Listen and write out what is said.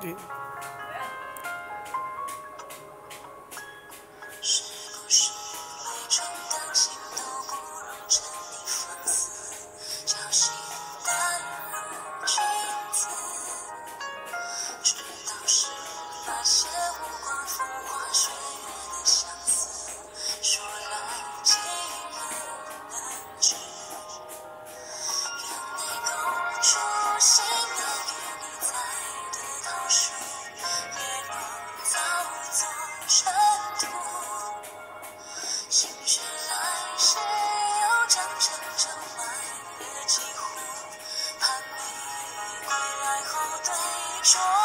对。是不是每种担心都不容沉溺放肆，侥幸淡如君子，直到是发现无关风花雪说